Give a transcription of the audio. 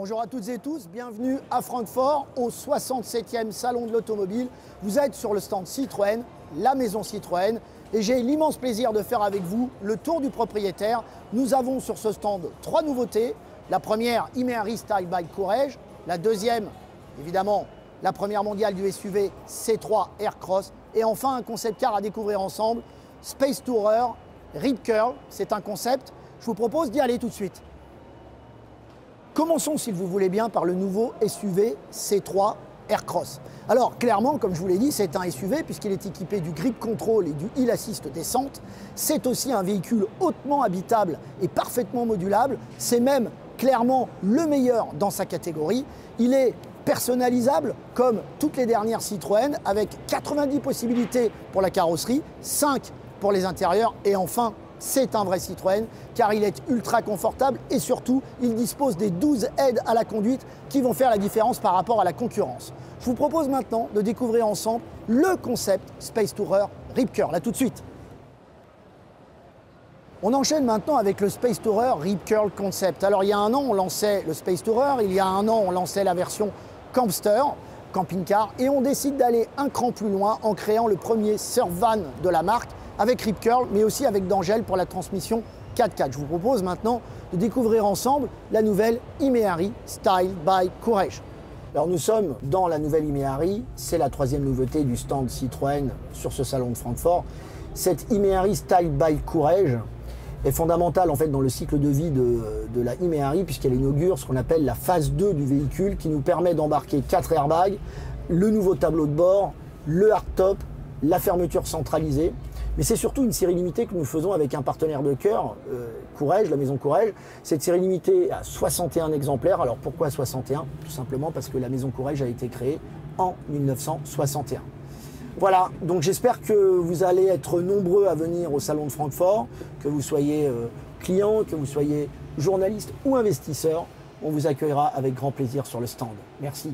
Bonjour à toutes et tous, bienvenue à Francfort au 67e Salon de l'Automobile. Vous êtes sur le stand Citroën, la maison Citroën, et j'ai l'immense plaisir de faire avec vous le tour du propriétaire. Nous avons sur ce stand trois nouveautés. La première, Imeari Style by Courage. La deuxième, évidemment, la première mondiale du SUV C3 Aircross. Et enfin, un concept car à découvrir ensemble, Space Tourer Rip Curl. C'est un concept. Je vous propose d'y aller tout de suite. Commençons, si vous voulez bien, par le nouveau SUV C3 Aircross. Alors, clairement, comme je vous l'ai dit, c'est un SUV puisqu'il est équipé du grip control et du hill assist descente. C'est aussi un véhicule hautement habitable et parfaitement modulable. C'est même clairement le meilleur dans sa catégorie. Il est personnalisable comme toutes les dernières Citroën avec 90 possibilités pour la carrosserie, 5 pour les intérieurs et enfin c'est un vrai Citroën car il est ultra confortable et surtout il dispose des 12 aides à la conduite qui vont faire la différence par rapport à la concurrence. Je vous propose maintenant de découvrir ensemble le concept Space Tourer Rip Curl. Là tout de suite. On enchaîne maintenant avec le Space Tourer Rip Curl Concept. Alors il y a un an on lançait le Space Tourer, il y a un an on lançait la version Campster, camping-car, et on décide d'aller un cran plus loin en créant le premier surf van de la marque avec Rip Curl, mais aussi avec D'Angel pour la transmission 4x4. Je vous propose maintenant de découvrir ensemble la nouvelle Imeari Style by Courage. Alors nous sommes dans la nouvelle Imeari, c'est la troisième nouveauté du stand Citroën sur ce salon de Francfort. Cette Imeari Style by Courage est fondamentale en fait dans le cycle de vie de, de la Imeari puisqu'elle inaugure ce qu'on appelle la phase 2 du véhicule qui nous permet d'embarquer 4 airbags, le nouveau tableau de bord, le hardtop, la fermeture centralisée mais c'est surtout une série limitée que nous faisons avec un partenaire de cœur, euh, Courage, la maison Courage. Cette série limitée à 61 exemplaires. Alors pourquoi 61 Tout simplement parce que la maison Courage a été créée en 1961. Voilà, donc j'espère que vous allez être nombreux à venir au Salon de Francfort, que vous soyez euh, client, que vous soyez journaliste ou investisseur. On vous accueillera avec grand plaisir sur le stand. Merci.